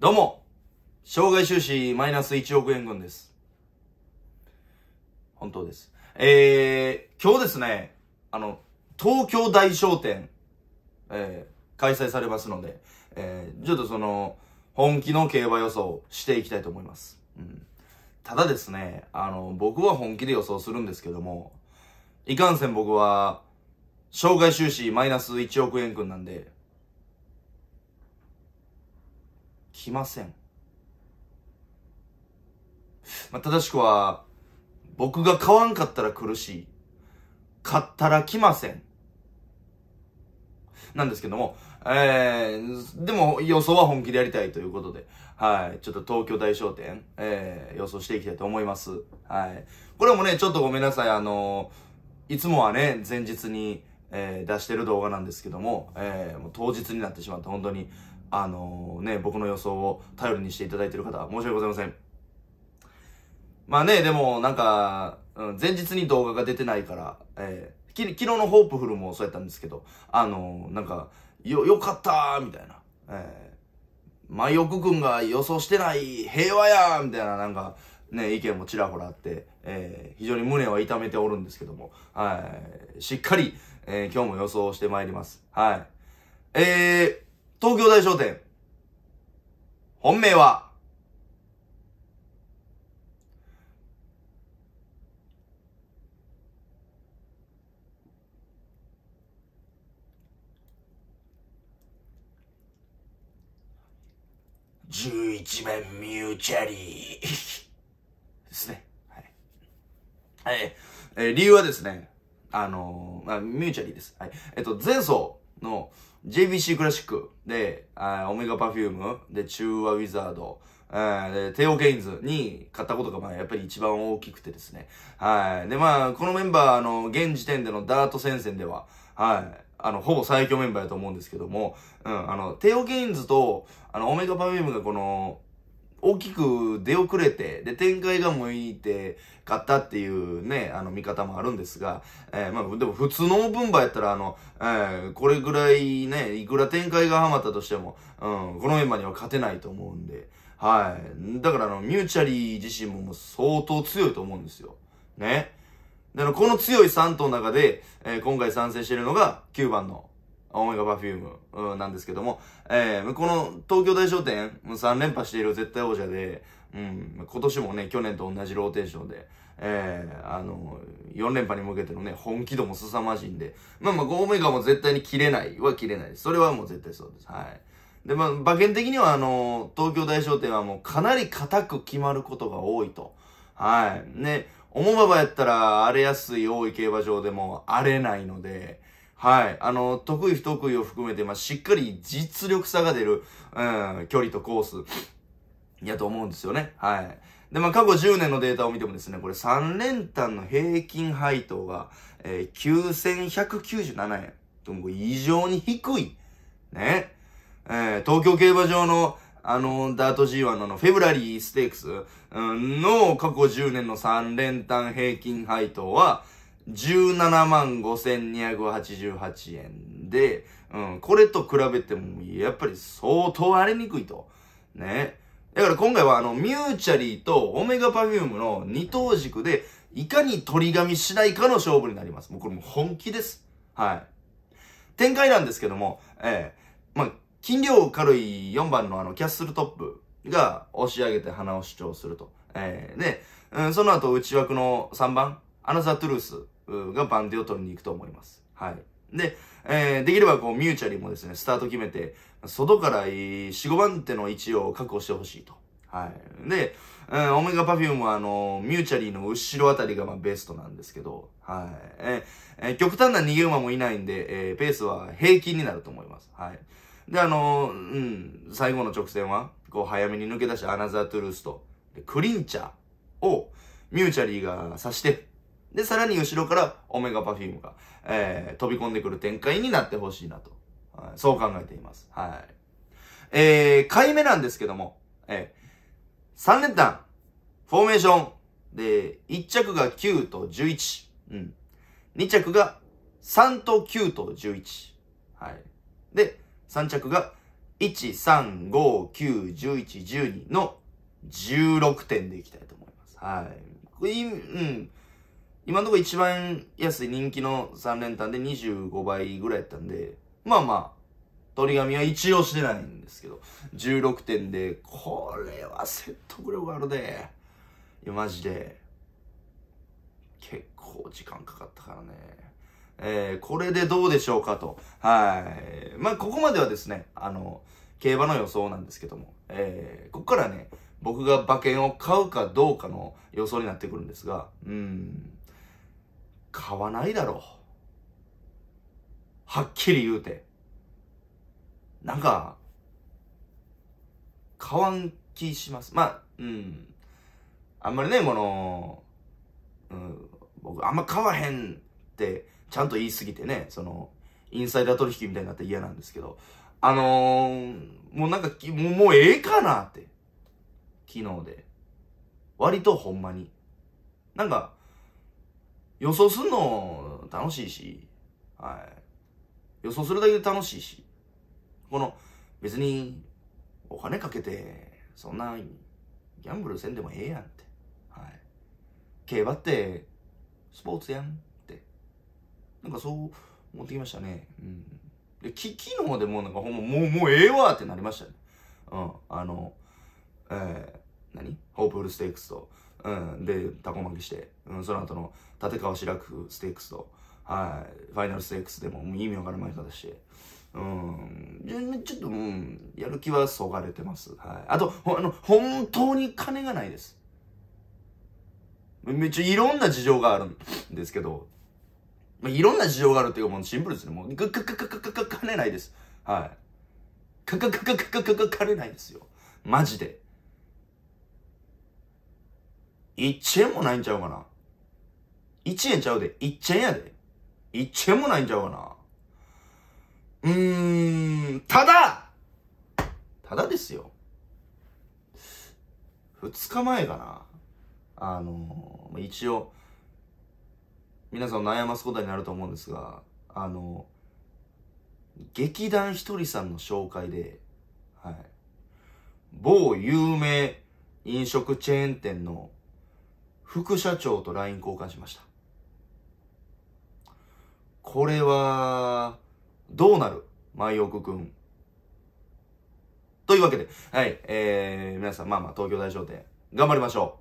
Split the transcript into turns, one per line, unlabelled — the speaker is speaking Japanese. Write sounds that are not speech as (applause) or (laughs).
どうも、障害収支マイナス1億円分です。本当です。えー、今日ですね、あの、東京大商店、えー、開催されますので、えー、ちょっとその、本気の競馬予想していきたいと思います。うん。ただですね、あの、僕は本気で予想するんですけども、いかんせん僕は、障害収支マイナス1億円くんなんで、来ません。まあ、正しくは、僕が買わんかったら苦しい。買ったら来ません。なんですけども、えー、でも予想は本気でやりたいということで、はい、ちょっと東京大商店、えー、予想していきたいと思います。はい。これもね、ちょっとごめんなさい、あのいつもはね、前日に、えー、出してる動画なんですけども、えー、もう当日になってしまって、本当に、あのー、ね、僕の予想を頼りにしていただいてる方、申し訳ございません。まあね、でも、なんか、うん、前日に動画が出てないから、えー、き昨日のホープフルもそうやったんですけど、あのー、なんか、よ、よかったーみたいな。えー、マイオク君が予想してない平和やーみたいな、なんか、ね、意見もちらほらあって、えー、非常に胸は痛めておるんですけども、はい、しっかり、えー、今日も予想してまいります。はい。えー、東京大商店。本命は、11番ミューチャリー (laughs) ですね。はい。はい。えー理由はですね、あのーあ、ミューチャリーです。はい。えっと、前走の JBC クラシックで、あオメガパフューム、で、チュウワウィザード、えー、テーオーケインズに勝ったことが、まあ、やっぱり一番大きくてですね。はい。で、まあ、このメンバー、あの、現時点でのダート戦線では、はい。あの、ほぼ最強メンバーだと思うんですけども、うん、あの、テーオーケインズと、あの、オメガパフュームがこの、大きく出遅れて、で、展開が向いて、勝ったっていうね、あの、見方もあるんですが、えーまあ、でも普通の分馬やったら、あの、えーこれぐらいね、いくら展開がハマったとしても、うん、このメンバーには勝てないと思うんで、はい。だから、あの、ミューチャリー自身ももう相当強いと思うんですよ。ね。で、あの、この強い3頭の中で、えー今回参戦してるのが、9番の、オメガパフューム、うん、なんですけども、えー、この東京大商店、3連覇している絶対王者で、うん、今年もね、去年と同じローテーションで、えー、あの、4連覇に向けてのね、本気度も凄まじいんで、まあまあ、オメガも絶対に切れないは切れないです。それはもう絶対そうです。はい。で、まあ、馬券的にはあの、東京大商店はもうかなり硬く決まることが多いと。はい。ね、重馬場やったら荒れやすい多い競馬場でも荒れないので、はい。あの、得意不得意を含めて、まあ、しっかり実力差が出る、うん、距離とコース、やと思うんですよね。はい。で、まあ、過去10年のデータを見てもですね、これ3連単の平均配当が、えー、9197円。ともう異常に低い。ね。えー、東京競馬場の、あの、ダート G1 ののフェブラリーステークスうんの過去10年の3連単平均配当は、17万5288円で、うん、これと比べても、やっぱり相当荒れにくいと。ね。だから今回はあの、ミューチャリーとオメガパフュームの二等軸で、いかに取り紙しないかの勝負になります。もうこれも本気です。はい。展開なんですけども、ええまあ、斤量軽い4番のあの、キャッスルトップが押し上げて鼻を主張すると。ええで、うん、その後内枠の3番、アナザートゥルースが番手を取りに行くと思います。はい。で、えー、できればこう、ミューチャリーもですね、スタート決めて、外から4、5番手の位置を確保してほしいと。はい。で、えーオメガパフュームはあの、ミューチャリーの後ろあたりがまあベストなんですけど、はい。ええ極端な逃げ馬もいないんで、えーペースは平均になると思います。はい。で、あのうん、最後の直線は、こう早めに抜け出したアナザートゥルースと、クリンチャーをミューチャリーが差して、で、さらに後ろからオメガパフュームが、えー飛び込んでくる展開になってほしいなと。はいそう考えています。はい。えー、買い目なんですけども、えー、3連単、フォーメーション、で、1着が9と11、うん。2着が3と9と11、はい。で、3着が1、3、5、9、11、12の16点でいきたいと思います。はい。うん。今のところ一番安い人気の3連単で25倍ぐらいやったんで、まあまあ、鳥紙は一応してないんですけど、16点で、これは説得力あるで。いや、マジで。結構時間かかったからね。えー、これでどうでしょうかと。はい。まあ、ここまではですね、あの、競馬の予想なんですけども、えー、ここからね、僕が馬券を買うかどうかの予想になってくるんですが、うん、買わないだろう。はっきり言うて。なんか、買わん気します。まあ、うん。あんまりね、この、うん、僕あんま買わへんってちゃんと言い過ぎてね、その、インサイダー取引みたいになって嫌なんですけど、あのー、もうなんか、もうもうええかなって。昨日で。割とほんまに。なんか、予想すんの楽しいし、はい。予想するだけで楽しいし、この、別に、お金かけて、そんな、ギャンブルせんでもええやんって。はい。競馬って、スポーツやんって。なんかそう思ってきましたね。うん。で、き、昨日でもなんかほんま、もう、もうええわってなりましたね。うん。あの、えー、何？ホープフルステークスと、うん。で、タコ負けして、うん、その後の立川志らくステークスと、はい、ファイナルステークスでももう意味わからない方して、うん、ちょっと、うん、やる気はそがれてます。はい。あと、あの、本当に金がないです。めっちゃいろんな事情があるんですけど、まあ、いろんな事情があるっていうかもうシンプルですね。もう、かかかかかか金ないです。はい。かかかかかかか金ないですよ。マジで。1円もないんちゃうかな。1円ちゃうで。1円やで。1円もないんちゃうかな。うーん、ただただですよ。2日前かな。あの、一応、皆さん悩ますことになると思うんですが、あの、劇団ひとりさんの紹介で、はい。某有名飲食チェーン店の副社長と LINE 交換しました。これは、どうなる？マイオクくん。というわけで、はい、えー、皆さん、まあまあ、東京大商店、頑張りましょう。